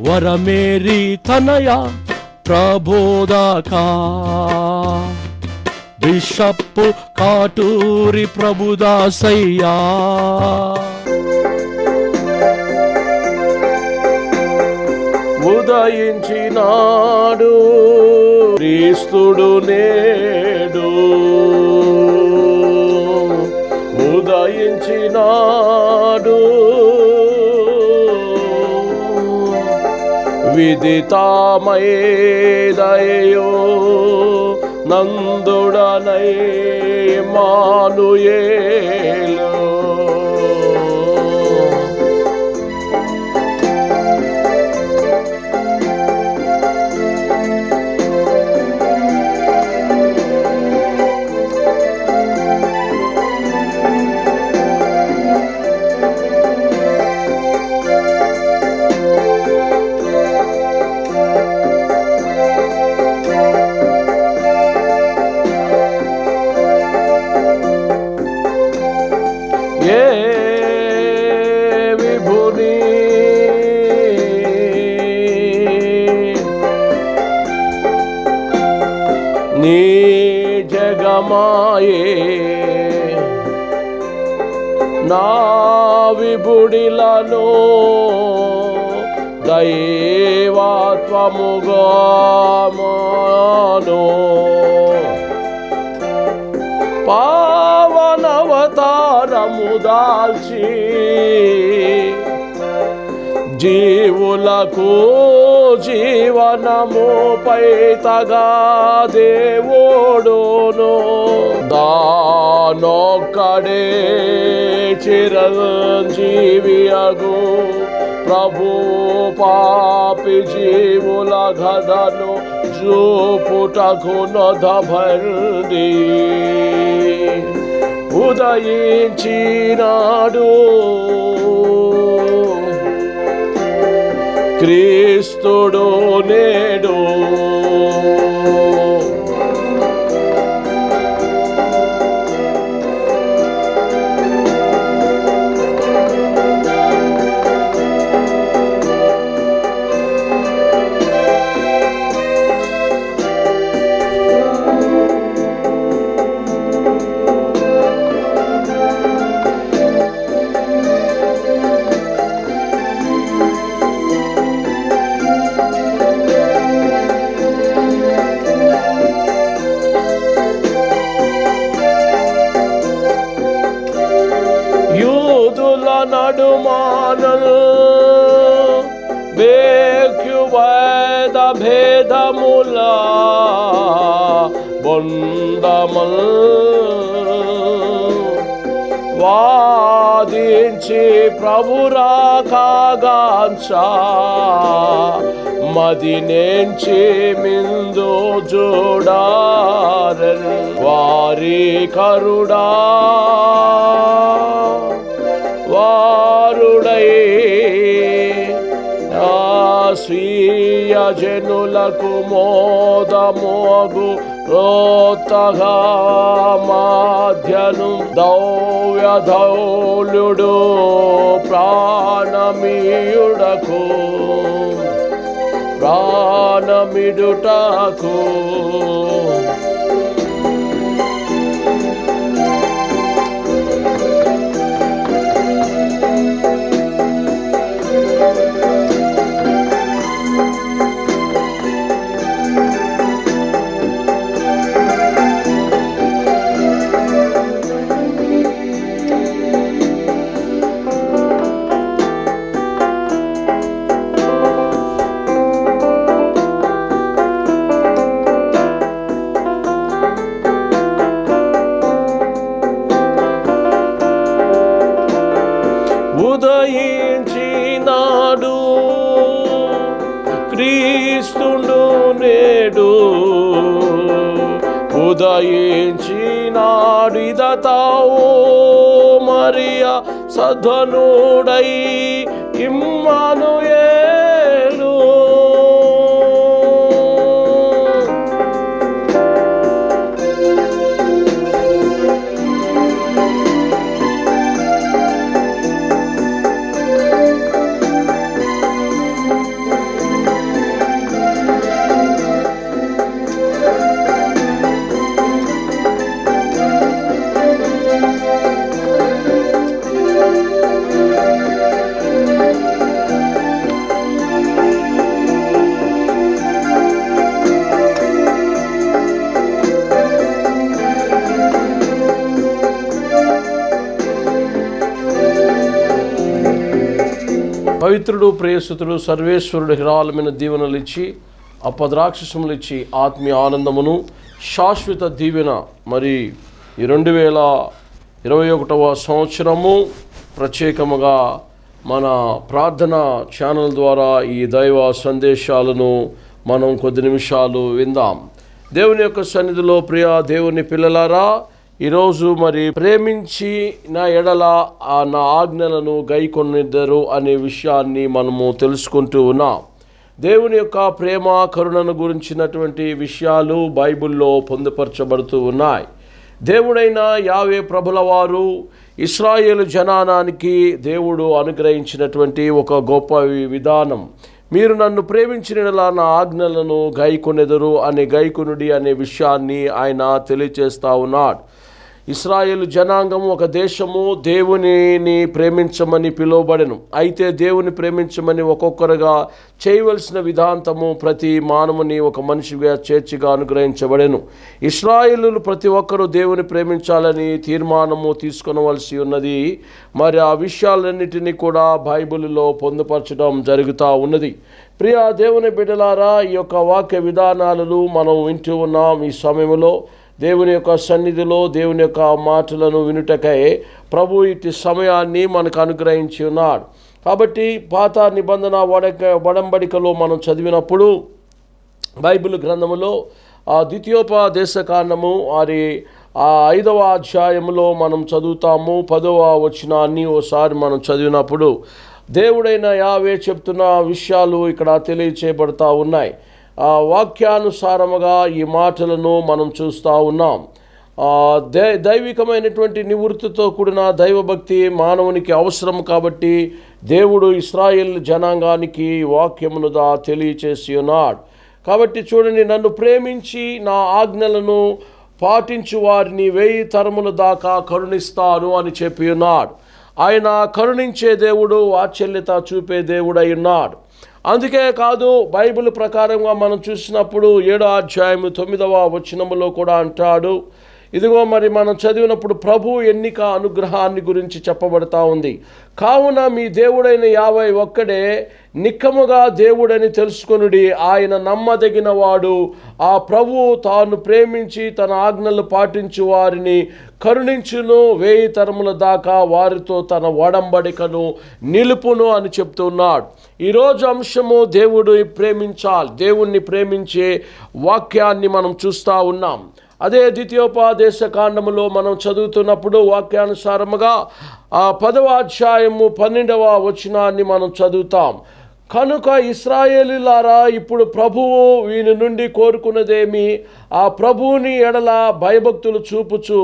వరమేరి తనయ ప్రబోధక. Bishop Katuri ప్రభుదాసయ్యా. ఉదయించినాడు క్రీస్తుడు నేడు. ఉదయించినాడు విదితామయేదయో నందుడనై మానుయేలు నామోపై తగా దేవుడును. దానొక్కడే చిరంజీవియగు ప్రభు పాపి జీవుల గదను చూపుటకు నొదభండి ఉదయించినాడు క్రీస్తుడు నేడు. ప్రభురాకాగాంచ మదినేంచి మిందు చూడారన్ వారి జనులకు మోదమోగు రోత్తగా మాధ్యను దౌవ్యధౌలుడు ప్రాణమీయుడకు ప్రాణమిడుటకు. చేసినాడు. క్రీస్తుడు నేడు ఉదయించినాడు ఇదతావు మరియా సధనుడై ఇమ్మానుయేలు పవిత్రుడు ప్రేయసుతుడు సర్వేశ్వరుడు హిరాలమైన దీవెనలు ఇచ్చి అపద్రాక్షసములు ఇచ్చి ఆత్మీయ ఆనందమును శాశ్వత దీవెన. మరి ఈ రెండు వేల ఇరవై ఒకటవ సంవత్సరము ప్రత్యేకముగా మన ప్రార్థన ఛానల్ ద్వారా ఈ దైవ సందేశాలను మనం కొద్ది నిమిషాలు విందాం. దేవుని యొక్క సన్నిధిలో ప్రియ దేవుని పిల్లలారా ఈరోజు మరి ప్రేమించి నా ఎడల ఆ నా ఆజ్ఞలను గైకొనిద్దరు అనే విషయాన్ని మనము తెలుసుకుంటూ ఉన్నాం. దేవుని యొక్క ప్రేమ కరుణను గురించినటువంటి విషయాలు బైబిల్లో పొందుపరచబడుతూ ఉన్నాయి. దేవుడైన యావే ప్రభుల వారు ఇస్రాయేలు జనానానికి దేవుడు అనుగ్రహించినటువంటి ఒక గొప్ప విధానం. మీరు నన్ను ప్రేమించిన నా ఆజ్ఞలను గైకొనెదరు అనే గైకొనుడి అనే విషయాన్ని ఆయన తెలియచేస్తా ఉన్నాడు. ఇస్రాయేల్ జనాంగం ఒక దేశము దేవునిని ప్రేమించమని పిలువబడెను. అయితే దేవుని ప్రేమించమని ఒక్కొక్కరుగా చేయవలసిన విధాంతము ప్రతి మానవుని ఒక మనిషిగా చేర్చిగా అనుగ్రహించబడెను. ఇస్రాయేలులు ప్రతి ఒక్కరూ దేవుని ప్రేమించాలని తీర్మానము తీసుకునవలసి ఉన్నది. మరి ఆ విషయాలన్నిటినీ కూడా బైబిల్లో పొందుపరచడం జరుగుతూ ఉన్నది. ప్రియా దేవుని బిడ్డలారా ఈ యొక్క వాక్య విధానాలను మనం వింటూ ఉన్నాం ఈ సమయంలో. దేవుని యొక్క సన్నిధిలో దేవుని యొక్క మాటలను వినుటకై ప్రభు ఇటు సమయాన్ని మనకు అనుగ్రహించి ఉన్నాడు. కాబట్టి పాత నిబంధన వడక వడంబడికలో మనం చదివినప్పుడు బైబిల్ గ్రంథములో ఆ ద్వితీయోపదేశ కారణము అది ఆ ఐదవ అధ్యాయంలో మనం చదువుతాము. పదవ వచనాన్ని ఓసారి మనం చదివినప్పుడు దేవుడైన యావే చెప్తున్న విషయాలు ఇక్కడ తెలియచేయబడతా ఉన్నాయి. వాక్యానుసారముగా ఈ మాటలను మనం చూస్తూ ఉన్నాం. దై దైవికమైనటువంటి నివృత్తితో కూడిన దైవభక్తి మానవునికి అవసరం కాబట్టి దేవుడు ఇస్రాయిల్ జనాంగానికి ఈ దా తెలియచేసి ఉన్నాడు. కాబట్టి చూడండి నన్ను ప్రేమించి నా ఆజ్ఞలను పాటించు వారిని వెయ్యి తరముల దాకా కరుణిస్తాను అని చెప్పి ఉన్నాడు. ఆయన కరుణించే దేవుడు వాత్సల్యత చూపే దేవుడై ఉన్నాడు. అందుకే కాదు బైబిల్ ప్రకారంగా మనం చూసినప్పుడు ఏడో అధ్యాయం తొమ్మిదవ వచనములో కూడా అంటాడు ఇదిగో మరి మనం చదివినప్పుడు ప్రభు ఎన్నిక అనుగ్రహాన్ని గురించి చెప్పబడతా ఉంది. కావున మీ దేవుడైన యాభై ఒక్కడే నిక్కముగా దేవుడని తెలుసుకొనుడి. ఆయన నమ్మదగిన వాడు ఆ ప్రభు తాను ప్రేమించి తన ఆజ్ఞలు పాటించు వారిని కరుణించును. వేయి తరముల దాకా వారితో తన వడంబడికను నిలుపును అని చెప్తున్నాడు. ఈరోజు అంశము దేవుడు ప్రేమించాలి. దేవుణ్ణి ప్రేమించే వాక్యాన్ని మనం చూస్తూ ఉన్నాం. అదే ద్వితీయోపాదేశ కాండములో మనం చదువుతున్నప్పుడు వాక్యానుసారముగా ఆ పదవ అధ్యాయము పన్నెండవ వచనాన్ని మనం చదువుతాం. కనుక ఇస్రాయేలీలారా ఇప్పుడు ప్రభువు వీని నుండి కోరుకున్నదేమి? ఆ ప్రభువుని ఎడల భయభక్తులు చూపుచు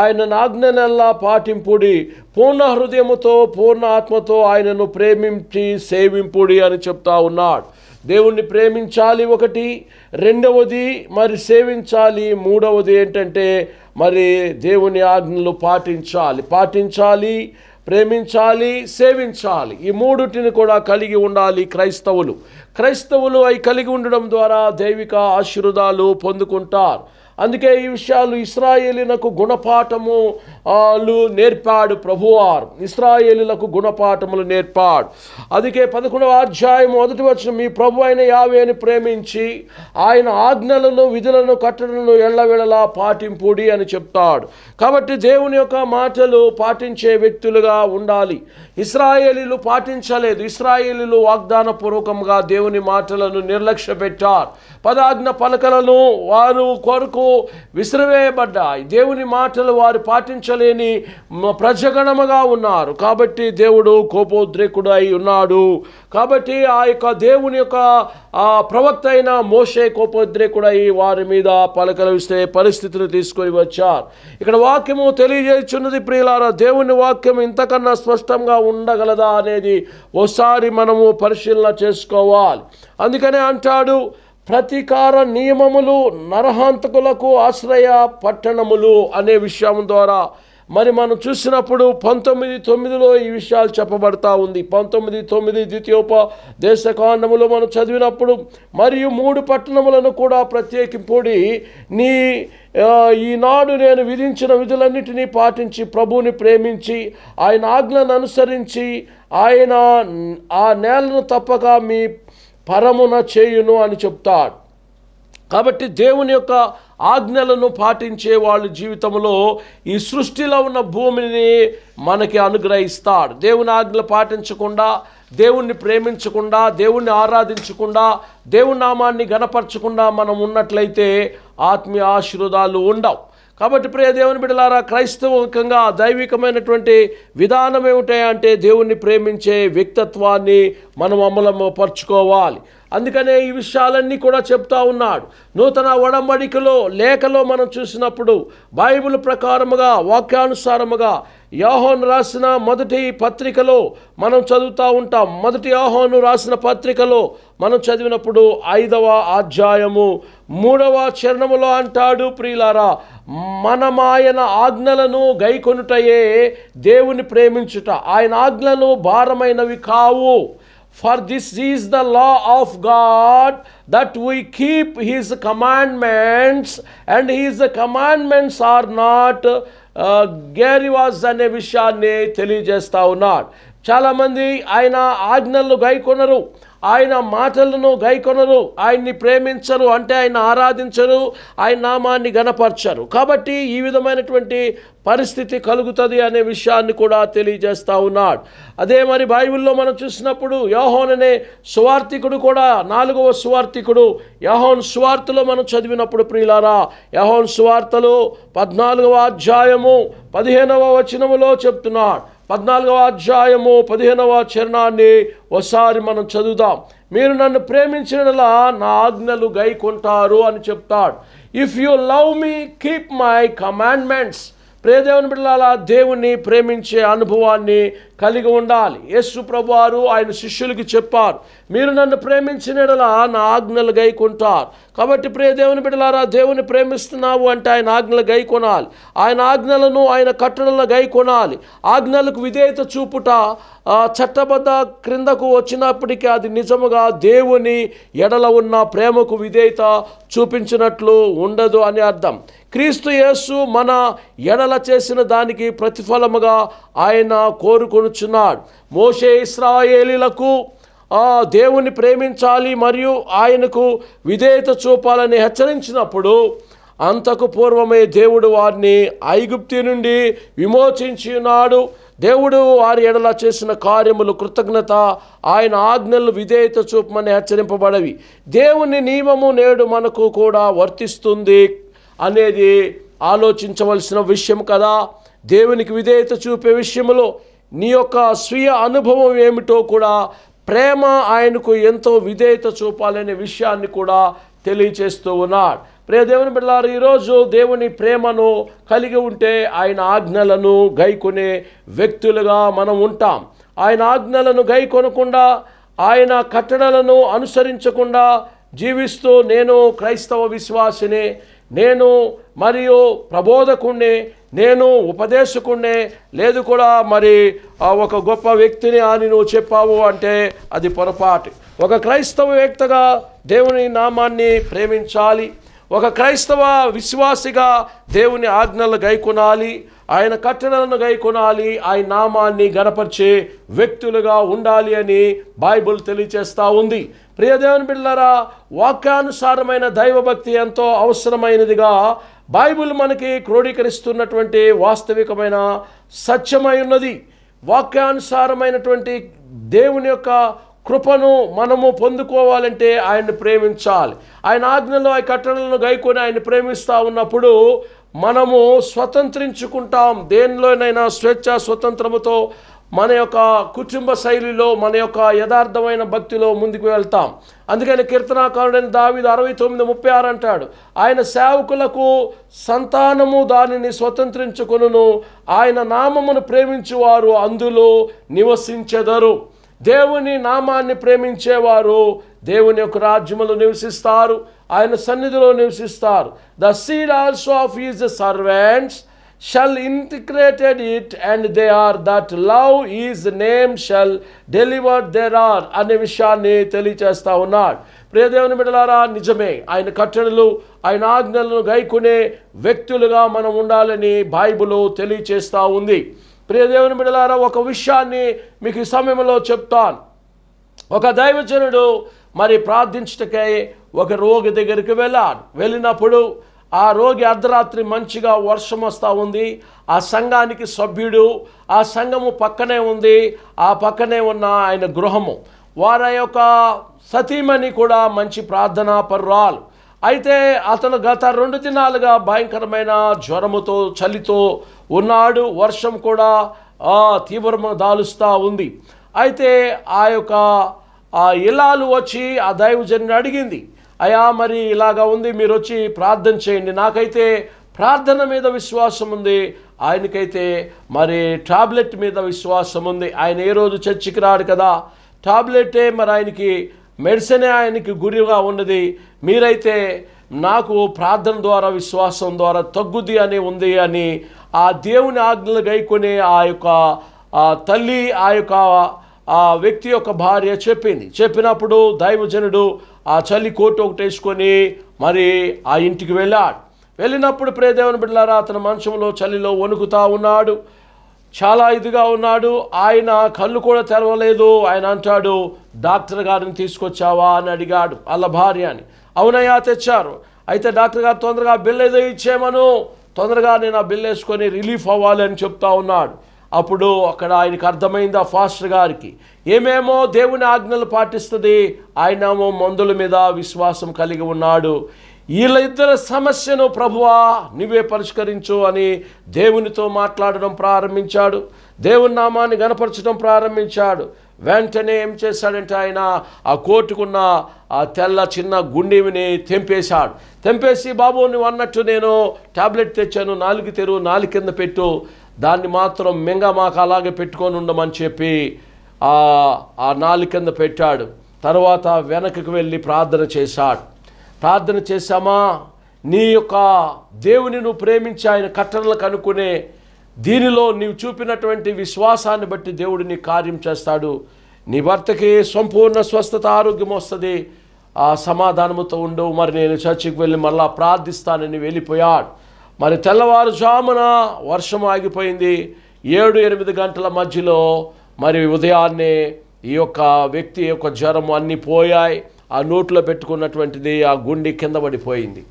ఆయన నాజ్ఞనల్లా పాటింపుడి పూర్ణ హృదయముతో పూర్ణ ఆత్మతో ఆయనను ప్రేమించి సేవింపుడి అని చెప్తా ఉన్నాడు. దేవుణ్ణి ప్రేమించాలి ఒకటి రెండవది మరి సేవించాలి మూడవది ఏంటంటే మరి దేవుని ఆజ్ఞలు పాటించాలి. పాటించాలి ప్రేమించాలి సేవించాలి. ఈ మూడుటిని కూడా కలిగి ఉండాలి క్రైస్తవులు. క్రైస్తవులు అవి కలిగి ఉండడం ద్వారా దైవిక ఆశీర్వాదాలు పొందుకుంటారు. అందుకే ఈ విషయాలు ఇస్రాయేలీలకు గుణపాఠము నేర్పాడు ప్రభువారు. ఇస్రాయేలీలకు గుణపాఠములు నేర్పాడు. అందుకే పదకొండవ అధ్యాయం మొదటి వచ్చిన మీ ప్రభు అయిన యావేని ప్రేమించి ఆయన ఆజ్ఞలను విధులను కట్టడలను ఎళ్ళవెళ్ళలా పాటింపుడి అని చెప్తాడు. కాబట్టి దేవుని యొక్క మాటలు పాటించే వ్యక్తులుగా ఉండాలి. ఇస్రాయేలీలు పాటించలేదు. ఇస్రాయేలీలు వాగ్దాన పూర్వకంగా దేవుని మాటలను నిర్లక్ష్య పెట్టారు పదాజ్ఞ పలకలను వారు కొరకు విసిరివేయబడ్డాయి దేవుని మాటలు వారు పాటించలేని ప్రజగణముగా ఉన్నారు. కాబట్టి దేవుడు కోపోద్రేకుడై ఉన్నాడు. కాబట్టి ఆ యొక్క దేవుని యొక్క ప్రవక్త అయిన మోషే కోపోద్రేకుడై వారి మీద పలకలు ఇస్తే పరిస్థితులు తీసుకొని వచ్చారు. ఇక్కడ వాక్యము తెలియజేస్తున్నది ప్రియులారా దేవుని వాక్యం ఇంతకన్నా స్పష్టంగా ఉండగలదా అనేది ఒకసారి మనము పరిశీలన చేసుకోవాలి. అందుకనే అంటాడు ప్రతీకార నియమములు నరహాంతకులకు ఆశ్రయ పట్టణములు అనే విషయం ద్వారా మరి మనం చూసినప్పుడు పంతొమ్మిది తొమ్మిదిలో ఈ విషయాలు చెప్పబడతా ఉంది. పంతొమ్మిది తొమ్మిది ద్వితీయోప దేశకాండములో మనం చదివినప్పుడు మరియు మూడు పట్టణములను కూడా ప్రత్యేకింపుడి నీ ఈనాడు నేను విధించిన విధులన్నిటినీ పాటించి ప్రభువుని ప్రేమించి ఆయన ఆజ్ఞలను అనుసరించి ఆయన ఆ నేలను తప్పక మీ పరమున చేయును అని చెప్తాడు. కాబట్టి దేవుని యొక్క ఆజ్ఞలను పాటించే వాళ్ళ జీవితంలో ఈ సృష్టిలో ఉన్న భూమిని మనకి అనుగ్రహిస్తాడు. దేవుని ఆజ్ఞలు పాటించకుండా దేవుణ్ణి ప్రేమించకుండా దేవుణ్ణి ఆరాధించకుండా దేవుని నామాన్ని గణపరచకుండా మనం ఉన్నట్లయితే ఆత్మీయ ఆశీర్వాదాలు ఉండవు. కాబట్టి ప్రియ దేవుని బిడలారా క్రైస్తవకంగా దైవికమైనటువంటి విధానం ఏమిటంటే దేవుణ్ణి ప్రేమించే వ్యక్తిత్వాన్ని మనం అమలపరుచుకోవాలి అందుకనే ఈ విషయాలన్నీ కూడా చెప్తా ఉన్నాడు. నూతన ఒడంబడికలో లేఖలో మనం చూసినప్పుడు బైబిల్ ప్రకారముగా వాక్యానుసారముగా యాహోను రాసిన మొదటి పత్రికలో మనం చదువుతూ ఉంటాం. మొదటి యాహోను రాసిన పత్రికలో మనం చదివినప్పుడు ఐదవ అధ్యాయము మూడవ చరణములో అంటాడు ప్రియులారా మనమాయన ఆజ్ఞలను గైకొనుటయే దేవుని ప్రేమించుట. ఆయన ఆజ్ఞలు భారమైనవి కావు. For this is the law of God that we keep his commandments and his commandments are not grievous అనే విషయాన్ని తెలియజేస్తా ఉన్నాడు చాలామంది ఆయన ఆజ్ఞలు గైకొనరు. ఆయన మాటలను గైకొనరు ఆయన్ని ప్రేమించరు అంటే ఆయన ఆరాధించరు ఆయన నామాన్ని గణపరచరు కాబట్టి ఈ విధమైనటువంటి పరిస్థితి కలుగుతుంది అనే విషయాన్ని కూడా తెలియజేస్తూ ఉన్నాడు. అదే మరి బైబిల్లో మనం చూసినప్పుడు యోహోన్ అనే సువార్థికుడు కూడా నాలుగవ సువార్థికుడు యహోన్ సువార్తలో మనం చదివినప్పుడు ప్రియులారా యహోన్ సువార్తలు పద్నాలుగవ అధ్యాయము పదిహేనవ వచనములో చెప్తున్నాడు. పద్నాలుగవ అధ్యాయము పదిహేనవ చరణాన్ని ఒకసారి మనం చదువుదాం. మీరు నన్ను ప్రేమించినలా నా ఆజ్ఞలు గైకొంటారు అని చెప్తాడు. If you love me keep my commandments ప్రేదేవుని బిడ్డలారా దేవుణ్ణి ప్రేమించే అనుభవాన్ని కలిగి ఉండాలి. యేసు ప్రభువారు ఆయన శిష్యులకి చెప్పారు మీరు నన్ను ప్రేమించినలా నా ఆజ్ఞలు గైకుంటారు. కాబట్టి ప్రియ దేవుని బిడలారా దేవుని ప్రేమిస్తున్నావు అంటే ఆయన ఆజ్ఞలు గైకొనాలి. ఆయన ఆజ్ఞలను ఆయన కట్టడలను గైకొనాలి. ఆజ్ఞలకు విధేయత చూపుట చట్టబద్ధ క్రిందకు వచ్చినప్పటికీ అది నిజముగా దేవుని ఎడల ఉన్న ప్రేమకు విధేయత చూపించినట్లు ఉండదు అని అర్థం. క్రీస్తు యేసు మన ఎడల చేసిన దానికి ప్రతిఫలముగా ఆయన కోరుకుని కోరుకొనుచున్నాడు మోషే ఇస్రాయేలీలకు దేవుణ్ణి ప్రేమించాలి మరియు ఆయనకు విధేయత చూపాలని హెచ్చరించినప్పుడు అంతకు పూర్వమే దేవుడు వారిని ఐగుప్తి నుండి విమోచించి ఉన్నాడు. దేవుడు వారి ఎడల చేసిన కార్యములు కృతజ్ఞత ఆయన ఆజ్ఞలు విధేయత చూపమని హెచ్చరింపబడవి. దేవుని నియమము నేడు మనకు కూడా వర్తిస్తుంది అనేది ఆలోచించవలసిన విషయం కదా. దేవునికి విధేయత చూపే విషయంలో నీ యొక్క స్వీయ అనుభవం ఏమిటో కూడా ప్రేమ ఆయనకు ఎంతో విధేయత చూపాలనే విషయాన్ని కూడా తెలియచేస్తూ ఉన్నాడు. ప్రే దేవుని బిడ్డలారు ఈరోజు దేవుని ప్రేమను కలిగి ఉంటే ఆయన ఆజ్ఞలను గైకొనే వ్యక్తులుగా మనం ఉంటాం. ఆయన ఆజ్ఞలను గైకొనకుండా ఆయన కట్టడలను అనుసరించకుండా జీవిస్తూ నేను క్రైస్తవ విశ్వాసిని నేను మరియు ప్రబోధకుణ్ణి నేను ఉపదేశకుణ్ణి లేదు కూడా మరి ఆ, ఒక గొప్ప వ్యక్తిని అని నువ్వు చెప్పావు అంటే అది పొరపాటు. ఒక క్రైస్తవ వ్యక్తిగా దేవుని నామాన్ని ప్రేమించాలి. ఒక క్రైస్తవ విశ్వాసిగా దేవుని ఆజ్ఞలు గైకొనాలి. ఆయన కట్టడలను గైకొనాలి ఆయన నామాన్ని గనపరిచే వ్యక్తులుగా ఉండాలి అని బైబుల్ తెలియచేస్తూ ఉంది. ప్రియదేవుని బిళ్ళరా వాక్యానుసారమైన దైవభక్తి ఎంతో అవసరమైనదిగా బైబిల్ మనకి క్రోడీకరిస్తున్నటువంటి వాస్తవికమైన సత్యమై ఉన్నది వాక్యానుసారమైనటువంటి దేవుని యొక్క కృపను మనము పొందుకోవాలంటే ఆయన్ని ప్రేమించాలి. ఆయన ఆజ్ఞలో ఆ కట్టడలను గైకొని ఆయన ప్రేమిస్తూ ఉన్నప్పుడు మనము స్వతంత్రించుకుంటాం. దేనిలోనైనా స్వేచ్ఛ స్వతంత్రముతో మన యొక్క కుటుంబ శైలిలో మన యొక్క యథార్థమైన భక్తిలో ముందుకు వెళ్తాం. అందుకని కీర్తనాకారుడైన దావిది అరవై తొమ్మిది ముప్పై ఆరు అంటాడు ఆయన సేవకులకు సంతానము దానిని స్వతంత్రించుకును ఆయన నామమును ప్రేమించువారు అందులో నివసించెదరు. దేవుని నామాన్ని ప్రేమించేవారు దేవుని యొక్క రాజ్యములు నివసిస్తారు. ఆయన సన్నిధిలో నివసిస్తారు. The seed also of his servants shall integrated it and they are that love his name shall deliver there are అనే విషయాన్ని తెలియచేస్తా ఉన్నాడు. ప్రియదేవుని బిడలారా నిజమే ఆయన కట్టడలు ఆయన ఆజ్ఞలను గైకునే వ్యక్తులుగా మనం ఉండాలని బైబిల్ తెలియచేస్తూ ఉంది. ప్రియదేవుని బిడలారా ఒక విషయాన్ని మీకు ఈ సమయంలో చెప్తాను. ఒక దైవజనుడు మరి ప్రార్థించటకై ఒక రోగి దగ్గరికి వెళ్ళాడు వెళ్ళినప్పుడు ఆ రోగి అర్ధరాత్రి మంచిగా వర్షం వస్తూ ఉంది. ఆ సంఘానికి సభ్యుడు ఆ సంఘము పక్కనే ఉంది. ఆ పక్కనే ఉన్న ఆయన గృహము. వారి యొక్క సతీమణి కూడా మంచి ప్రార్థనా పర్రాలు. అయితే అతను గత రెండు దినాలుగా భయంకరమైన జ్వరముతో చలితో ఉన్నాడు. వర్షం కూడా ఆ, తీవ్రము దాలుస్తూ ఉంది. అయితే ఆ యొక్క ఆ ఇలాలు వచ్చి ఆ దైవజన్ని అడిగింది. అయా మరి ఇలాగా ఉంది మీరు వచ్చి ప్రార్థన చేయండి. నాకైతే ప్రార్థన మీద విశ్వాసం ఉంది. ఆయనకైతే మరి టాబ్లెట్ మీద విశ్వాసం ఉంది. ఆయన ఏ రోజు చర్చికి రాడు కదా? టాబ్లెటే మరి ఆయనకి మెడిసినే ఆయనకి గురిగా ఉన్నది. మీరైతే నాకు ప్రార్థన ద్వారా విశ్వాసం ద్వారా తగ్గుద్ది అని ఉంది అని ఆ దేవుని ఆజ్ఞలు గైకొని ఆ యొక్క తల్లి ఆ యొక్క ఆ వ్యక్తి యొక్క భార్య చెప్పింది. చెప్పినప్పుడు దైవజనుడు ఆ చలి కోటు ఒకటి వేసుకొని మరి ఆ ఇంటికి వెళ్ళాడు. వెళ్ళినప్పుడు ప్రియదేవుని బిడ్డలారా అతను మంచంలో చలిలో వణుకుతా ఉన్నాడు. చాలా ఇదిగా ఉన్నాడు. ఆయన కళ్ళు కూడా తెరవలేదు. ఆయన అంటాడు డాక్టర్ గారిని తీసుకొచ్చావా? అని అడిగాడు వాళ్ళ భార్య అని అవునయ్యా తెచ్చారు. అయితే డాక్టర్ గారు తొందరగా బిల్ ఏదో ఇచ్చేమను తొందరగా నేను ఆ బిల్ వేసుకొని రిలీఫ్ అవ్వాలి అని చెప్తా ఉన్నాడు. అప్పుడు అక్కడ ఆయనకు అర్థమైంది ఆ ఫాస్టర్ గారికి. ఏమేమో దేవుని ఆజ్ఞలు పాటిస్తుంది ఆయనేమో మందుల మీద విశ్వాసం కలిగి ఉన్నాడు. వీళ్ళ ఇద్దరు సమస్యను ప్రభువా నువ్వే పరిష్కరించు అని దేవునితో మాట్లాడడం ప్రారంభించాడు. దేవుని నామాన్ని గనపరచడం ప్రారంభించాడు. వెంటనే ఏం చేశాడంటే ఆయన ఆ కోర్టుకున్న ఆ తెల్ల చిన్న గుండెమిని తెంపేశాడు. తెంపేసి బాబు నువ్వు అన్నట్టు నేను టాబ్లెట్ తెచ్చాను నాలుగు తెరువు నాలుగు కింద పెట్టు. దాన్ని మాత్రం మింగ మాకు అలాగే పెట్టుకొని ఉండమని చెప్పి ఆ ఆ నాలుగు కింద పెట్టాడు. తర్వాత వెనకకు వెళ్ళి ప్రార్థన చేశాడు. ప్రార్థన చేశామా? నీ యొక్క దేవుని నువ్వు ప్రేమించి ఆయన కట్టడలకు అనుకునే దీనిలో నీవు చూపినటువంటి విశ్వాసాన్ని బట్టి దేవుడు నీ కార్యం చేస్తాడు. నీ భర్తకి సంపూర్ణ స్వస్థత ఆరోగ్యం వస్తుంది. ఆ సమాధానముతో ఉండవు. మరి నేను చర్చికి వెళ్ళి మళ్ళా ప్రార్థిస్తానని వెళ్ళిపోయాడు. మరి తెల్లవారుజామున వర్షం ఆగిపోయింది. ఏడు ఎనిమిది గంటల మధ్యలో మరి ఉదయాన్నే ఈ యొక్క వ్యక్తి యొక్క జ్వరం అన్నీ పోయాయి. ఆ నోట్లో పెట్టుకున్నటువంటిది ఆ గుండె కింద పడిపోయింది.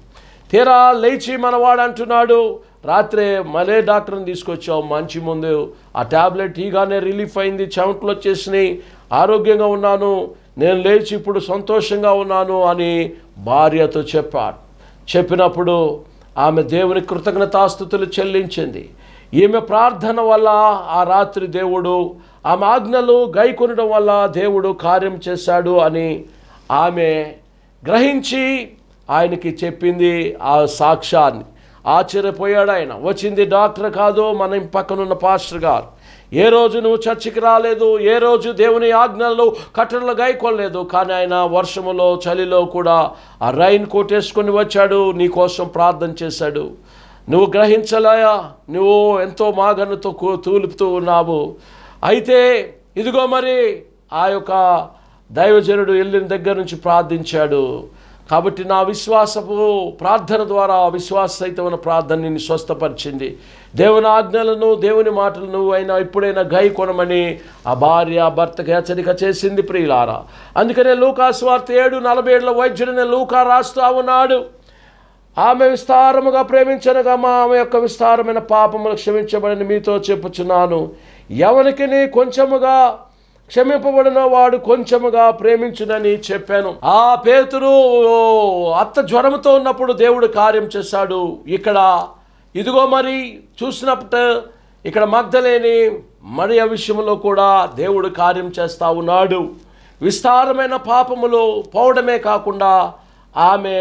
తీరా లేచి మనవాడు అంటున్నాడు రాత్రే మలే డాక్టర్ని తీసుకొచ్చావు మంచి ముందు. ఆ ట్యాబ్లెట్ ఈగానే రిలీఫ్ అయింది చెమటలు వచ్చేసినాయి. ఆరోగ్యంగా ఉన్నాను నేను లేచి ఇప్పుడు సంతోషంగా ఉన్నాను అని భార్యతో చెప్పాడు. చెప్పినప్పుడు ఆమె దేవుని కృతజ్ఞతాస్థుతులు చెల్లించింది. ఈమె ప్రార్థన వల్ల ఆ రాత్రి దేవుడు ఆమె ఆజ్ఞలు గైకొనడం వల్ల దేవుడు కార్యం చేశాడు అని ఆమె గ్రహించి ఆయనకి చెప్పింది ఆ సాక్ష్యాన్ని. ఆశ్చర్యపోయాడు ఆయన. వచ్చింది డాక్టర్ కాదు మన పక్కనున్న పాస్టర్ గారు. ఏ రోజు నువ్వు చర్చికి రాలేదు ఏ రోజు దేవుని ఆజ్ఞలు కట్టడలు గాయకోలేదు కానీ ఆయన వర్షములో చలిలో కూడా ఆ రైన్ కోటేసుకొని వచ్చాడు నీ కోసం ప్రార్థన చేశాడు. నువ్వు గ్రహించలేయా? నువ్వు ఎంతో మాగన్నుతో కూ- తూలుపుతూ ఉన్నావు. అయితే ఇదిగో మరి ఆ యొక్క దైవజనుడు వెళ్ళిన దగ్గర నుంచి ప్రార్థించాడు. కాబట్టి నా విశ్వాసపు ప్రార్థన ద్వారా ఆ విశ్వాసహితమైన ప్రార్థన నిన్ను స్వస్థపరిచింది. దేవుని ఆజ్ఞలను దేవుని మాటలను అయినా ఎప్పుడైనా గై కొనమని ఆ భార్య భర్తకి హెచ్చరిక చేసింది ప్రియులారా. అందుకనే లూకా స్వార్థ ఏడు నలభై ఏళ్ళ వైద్యుడిని లూకా రాస్తూ ఉన్నాడు. ఆమె విస్తారముగా ప్రేమించనగా మా ఆమె యొక్క విస్తారమైన పాపములు క్షమించబడని మీతో చెప్పుచున్నాను. ఎవరికి కొంచెముగా క్షమింపబడిన వాడు కొంచెముగా ప్రేమించునని చెప్పాను. ఆ పేతురు అత్త జ్వరంతో ఉన్నప్పుడు దేవుడు కార్యం చేశాడు. ఇక్కడ ఇదిగో మరి చూసినప్పుడు ఇక్కడ మగ్ధలేని మరియ విషయంలో కూడా దేవుడు కార్యం చేస్తా ఉన్నాడు. విస్తారమైన పాపములు పోవడమే కాకుండా ఆమె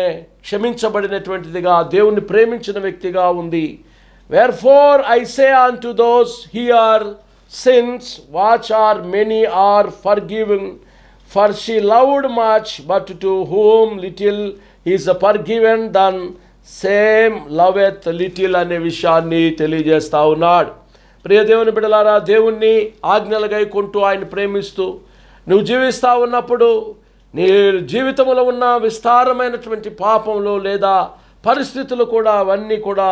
క్షమించబడినటువంటిదిగా దేవుణ్ణి ప్రేమించిన వ్యక్తిగా ఉంది. Wherefore I say unto those here sins which are many are forgiving for she loved much but to whom little is forgiven then same loveth little అనే విషయాన్ని తెలియజేస్తా ఉన్నాడు ప్రియ దేవుని బిడలారా దేవుణ్ణి ఆజ్ఞలు గైకుంటూ ఆయన ప్రేమిస్తూ నువ్వు జీవిస్తూ ఉన్నప్పుడు నీ జీవితంలో ఉన్న విస్తారమైనటువంటి పాపంలో లేదా పరిస్థితులు కూడా అవన్నీ కూడా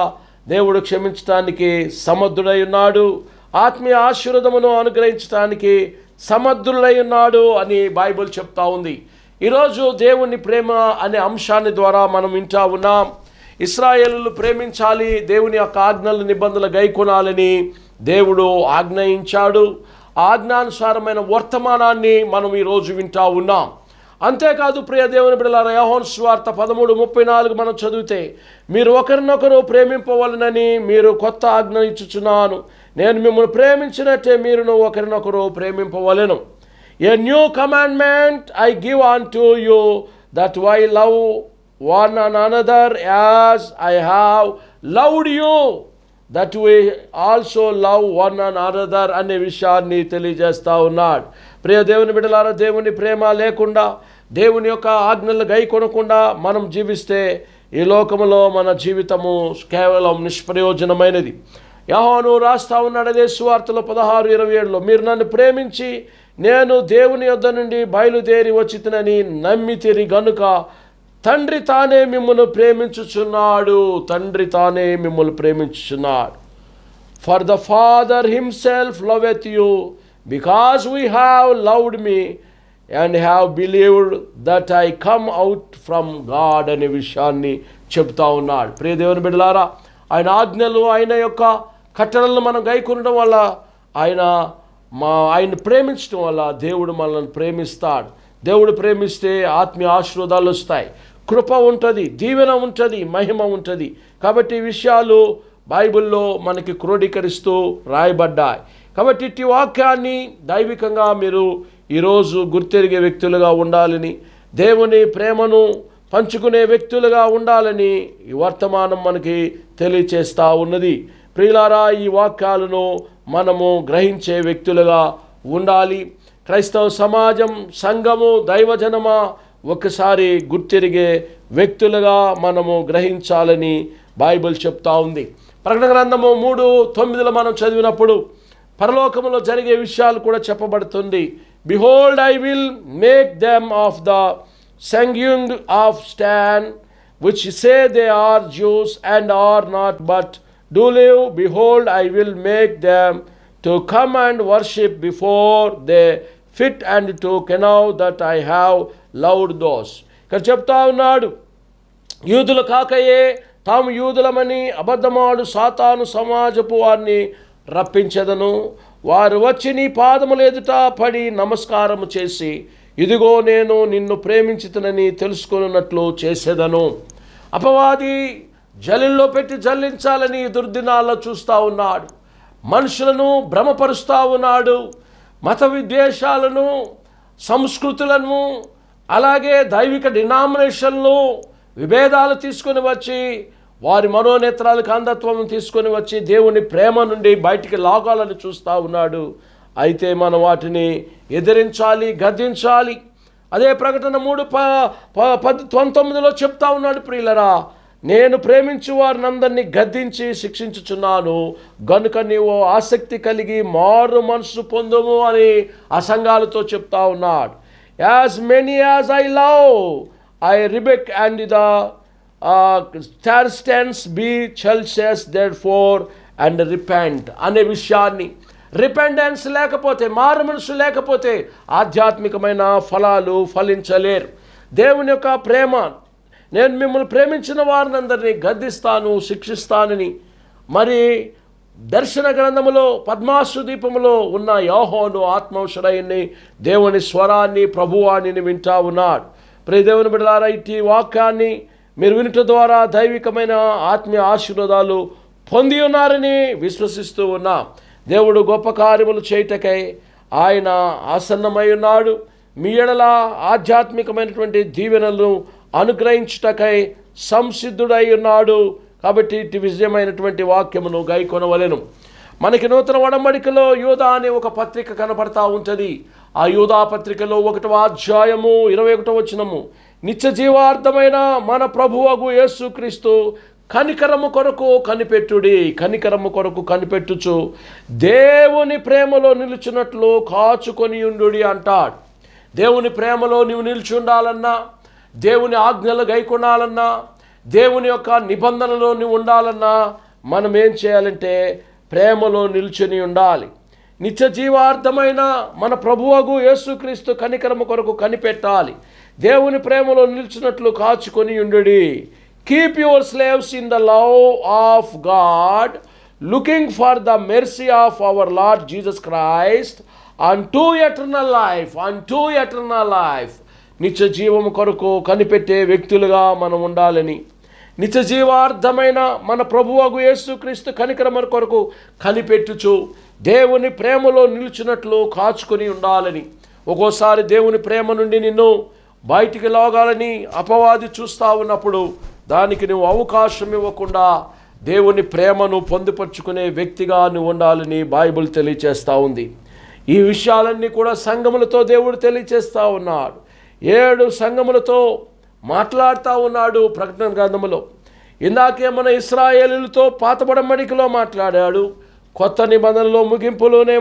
దేవుడు క్షమించడానికి సమర్థుడై ఉన్నాడు. ఆత్మీయ ఆశీర్వదమును అనుగ్రహించడానికి సమర్థులై ఉన్నాడు అని బైబిల్ చెప్తా ఉంది. ఈరోజు దేవుని ప్రేమ అనే అంశాన్ని ద్వారా మనం వింటా ఉన్నాం. ఇస్రాయేలు ప్రేమించాలి దేవుని యొక్క ఆజ్ఞలు నిబంధనలు గైకొనాలని దేవుడు ఆజ్ఞయించాడు. ఆజ్ఞానుసారమైన వర్తమానాన్ని మనం ఈరోజు వింటా ఉన్నాం. అంతేకాదు ప్రియ దేవుని బిడ్డలారా యోహోన్ స్వార్త పదమూడు ముప్పై నాలుగు మనం చదివితే మీరు ఒకరినొకరు ప్రేమింపవలనని మీరు కొత్త ఆజ్ఞ ఇచ్చుచున్నాను. నేను మిమ్మల్ని ప్రేమించినట్టే మీరును ఒకరినొకరు ప్రేమింపవలెను. A new commandment I give unto you that ye love one an another as I have loved you that we also love one an another అనే విషయాన్ని తెలియజేస్తూ ఉన్నాడు. ప్రియ దేవుని బిడ్డలారా దేవుని ప్రేమ లేకుండా దేవుని యొక్క ఆజ్ఞలు గై కొనకుండా మనం జీవిస్తే ఈ లోకములో మన జీవితము కేవలం నిష్ప్రయోజనమైనది. యహోను రాస్తా ఉన్నాడు అదే సువార్తలో పదహారు ఇరవై ఏడులో. మీరు నన్ను ప్రేమించి నేను దేవుని యొద్ద నుండి బయలుదేరి వచ్చితనని నమ్మి తిరిగి గనుక తండ్రి తానే మిమ్మల్ని ప్రేమించుచున్నాడు తండ్రి తానే మిమ్మల్ని ప్రేమించుచున్నాడు. For the father himself loveth you because we have loved me and have believed that I come out from God అనే విషయాన్ని చెప్తా ఉన్నాడు. ప్రియదేవుని బిడ్డలారా ఆయన ఆజ్ఞలు ఆయన యొక్క కట్టడలను మనం గైకొనడం వల్ల ఆయన మా ఆయన ప్రేమించడం వల్ల దేవుడు మనల్ని ప్రేమిస్తాడు. దేవుడు ప్రేమిస్తే ఆత్మీయ ఆశీర్వాదాలు వస్తాయి. కృప ఉంటుంది దీవెన ఉంటుంది మహిమ ఉంటుంది. కాబట్టి ఈ విషయాలు బైబిల్లో మనకి క్రోడీకరిస్తూ రాయబడ్డాయి. కాబట్టి ఇట్టి వాక్యాన్ని దైవికంగా మీరు ఈరోజు గుర్తెరిగే వ్యక్తులుగా ఉండాలని దేవుని ప్రేమను పంచుకునే వ్యక్తులుగా ఉండాలని ఈ వర్తమానం మనకి తెలియచేస్తూ ఉన్నది. ప్రియులారా ఈ వాక్యాలను మనము గ్రహించే వ్యక్తులుగా ఉండాలి. క్రైస్తవ సమాజం సంఘము దైవజనమా ఒకసారి గుర్తిరిగే వ్యక్తులుగా మనము గ్రహించాలని బైబిల్ చెప్తా ఉంది. ప్రకటన గ్రంథము మూడు తొమ్మిదిలో మనం చదివినప్పుడు పరలోకములో జరిగే విషయాలు కూడా చెప్పబడుతుంది. Behold I will make them of the synagogue of stand which say they are Jews and are not but do live, behold I will make them to come and worship before they feet and to know that I have loved those ఇక్కడ చెప్తా ఉన్నాడు యూదులు కాకయే తాము యూదులమని అబద్ధమాడు సాతాను సమాజపు వారిని రప్పించదను. వారు వచ్చి నీ పాదముల ఎదుట పడి నమస్కారము చేసి ఇదిగో నేను నిన్ను ప్రేమించుతునని తెలుసుకున్నట్లు చేసేదను. అపవాది జలిల్లో పెట్టి జల్లించాలని దుర్దినాల్లో చూస్తూ ఉన్నాడు. మనుషులను భ్రమపరుస్తూ ఉన్నాడు. మత విద్వేషాలను సంస్కృతులను అలాగే దైవిక డినామినేషన్లు విభేదాలు తీసుకొని వచ్చి వారి మనోనేత్రాలకు అంధత్వం తీసుకొని వచ్చి దేవుని ప్రేమ నుండి బయటికి లాగాలని చూస్తూ ఉన్నాడు. అయితే మనం వాటిని ఎదిరించాలి గద్దించాలి. అదే ప్రకటన మూడు ప ప- పద్ పంతొమ్మిదిలో చెప్తా ఉన్నాడు ప్రియులరా. నేను ప్రేమించు వారిని అందరినీ గద్దించి శిక్షించుచున్నాను. గనుక నీవు ఆసక్తి కలిగి మారు మనసు పొందుము అని ఆ సంఘాలతో చెప్తా ఉన్నాడు. As many as I love I rebuke and the chasten be zealous therefore and repent అనే విషయాన్ని. రిపెండెన్స్ లేకపోతే మారు మనసు లేకపోతే ఆధ్యాత్మికమైన ఫలాలు ఫలించలేరు. దేవుని యొక్క ప్రేమ నేను మిమ్మల్ని ప్రేమించిన వారిని అందరినీ గద్దిస్తాను శిక్షిస్తానని. మరి దర్శన గ్రంథములో పద్మాసు దీపములో ఉన్న యోహోను ఆత్మౌషరాయన్ని దేవుని స్వరాన్ని ప్రభువాణిని వింటా ఉన్నాడు. ప్రియ దేవుని బిడలారా ఇట్టి వాక్యాన్ని మీరు వినుట ద్వారా దైవికమైన ఆత్మీయ ఆశీర్వాదాలు పొంది ఉన్నారని విశ్వసిస్తూ ఉన్నా. దేవుడు గొప్ప కార్యములు చేయుటకై ఆయన ఆసన్నమై ఉన్నాడు. మీ ఎడల ఆధ్యాత్మికమైనటువంటి దీవెనలను అనుగ్రహించుటకై సంసిద్ధుడై ఉన్నాడు. కాబట్టి ఇటు విజయమైనటువంటి వాక్యమును గైకొనవలెను. మనకి నూతన వడంబడికలో యూదా అనే ఒక పత్రిక కనపడతా ఉంటుంది. ఆ యూదా పత్రికలో ఒకటవ అధ్యాయము ఇరవై ఒకటో వచనము. నిత్య జీవార్థమైన మన ప్రభువగు యేసుక్రీస్తు కనికరము కొరకు కనిపెట్టుడి కనికరము కొరకు కనిపెట్టుచు దేవుని ప్రేమలో నిలుచున్నట్లు కాచుకొని ఉండుడి అంటాడు. దేవుని ప్రేమలో నీవు నిలిచి ఉండాలన్నా దేవుని ఆజ్ఞలు గైకొనాలన్నా దేవుని యొక్క నిబంధనలో నువ్వు ఉండాలన్నా మనం ఏం చేయాలంటే ప్రేమలో నిల్చుని ఉండాలి. నిత్య జీవార్థమైన మన ప్రభువగు యేసుక్రీస్తు కనికరమ కొరకు కనిపెట్టాలి. దేవుని ప్రేమలో నిలిచినట్లు కాచుకొని ఉండుడి. Keep yourselves in the love of God looking for the mercy of our Lord Jesus Christ unto eternal life unto eternal life నిత్య జీవము కొరకు కనిపెట్టే వ్యక్తులుగా మనం ఉండాలని. నిత్య జీవార్థమైన మన ప్రభువగు యేసుక్రీస్తు కనికరమర కొరకు కనిపెట్టుచు దేవుని ప్రేమలో నిలిచినట్లు కాచుకొని ఉండాలని. ఒక్కోసారి దేవుని ప్రేమ నుండి నిన్ను బయటికి లాగాలని అపవాది చూస్తూ ఉన్నప్పుడు దానికి నువ్వు అవకాశం ఇవ్వకుండా దేవుని ప్రేమను పొందుపరుచుకునే వ్యక్తిగా నువ్వు ఉండాలని బైబుల్ తెలియచేస్తూ ఉంది. ఈ విషయాలన్నీ కూడా సంఘములతో దేవుడు తెలియచేస్తూ ఉన్నాడు. ఏడు సంఘములతో మాట్లాడుతూ ఉన్నాడు ప్రకటన గ్రంథములో. ఇందాకే మన ఇస్రాయేలులతో పాతబడమడికలో మాట్లాడాడు. కొత్త నిబంధనలో ముగింపులోనే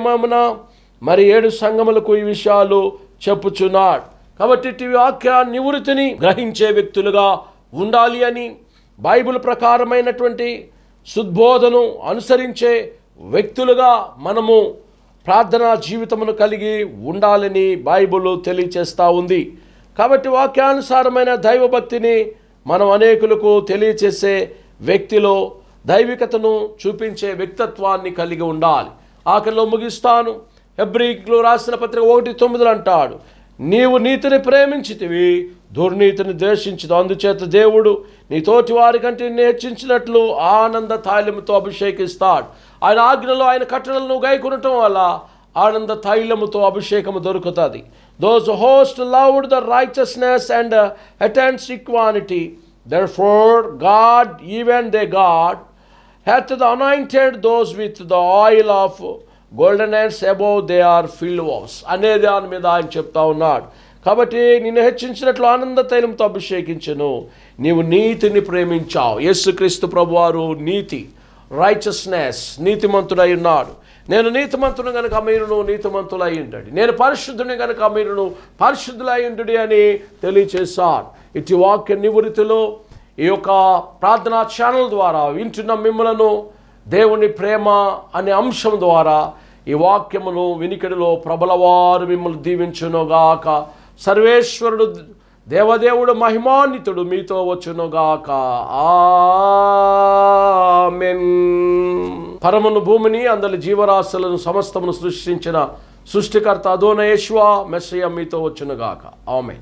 మరి ఏడు సంఘములకు ఈ విషయాలు చెప్పుచున్నాడు. కాబట్టి ఇటు వాక్య నివృత్తిని గ్రహించే వ్యక్తులుగా ఉండాలి అని బైబిల్ ప్రకారమైనటువంటి సుద్బోధను అనుసరించే వ్యక్తులుగా మనము ప్రార్థనా జీవితమును కలిగి ఉండాలని బైబిల్ తెలియచేస్తూ ఉంది. కాబట్టి వాక్యానుసారమైన దైవభక్తిని మనం అనేకులకు తెలియచేసే వ్యక్తిలో దైవికతను చూపించే వ్యక్తిత్వాన్ని కలిగి ఉండాలి. ఆఖరిలో ముగిస్తాను. హెబ్రిక్లు రాసిన పత్రిక ఒకటి తొమ్మిదిలో అంటాడు నీవు నీతిని ప్రేమించితివి దుర్నీతిని ద్వేషించదు అందుచేత దేవుడు నీ తోటి వారి కంటే నేర్చించినట్లు ఆనంద తైలముతో అభిషేకిస్తాడు. ఆయన ఆజ్ఞలో ఆయన కట్టడలను గైకొనటం వల్ల ఆనంద తైలముతో అభిషేకము దొరుకుతుంది. Those hast loved the righteousness and attends ఈక్వానిటీ therefore God even thy God hath the anointed those with the oil of golden goldenance above thy are field was అనే దాని మీద ఆయన చెప్తా ఉన్నాడు. కాబట్టి నిన్ను హెచ్చించినట్లు ఆనంద తైలంతో అభిషేకించను. నీవు నీతిని ప్రేమించావు. యేసుక్రీస్తు ప్రభువారు నీతి రైచస్నెస్ నీతిమంతుడై ఉన్నాడు. నేను నీతిమంతుడు కనుక మీరును నీతిమంతులై ఉంటాడు నేను పరిశుద్ధుని కనుక మీరును పరిశుద్ధులయ్యుండడి అని తెలియచేశాను. ఇటు వాక్య నివృత్తిలో ఈ యొక్క ప్రార్థనా ఛానల్ ద్వారా వింటున్న మిమ్మలను దేవుని ప్రేమ అనే అంశం ద్వారా ఈ వాక్యమును వినికిడిలో ప్రబలవారు మిమ్మల్ని దీవించునుగాక. సర్వేశ్వరుడు దేవదేవుడు మహిమాన్వితుడు మీతో వచ్చునుగాక. ఆమెన్. పరమును భూమిని అందరి జీవరాశులను సమస్తమును సృష్టించిన సృష్టికర్త అదోనయేశ్వ మెస్సయ్య మీతో వచ్చునుగాక. ఆమె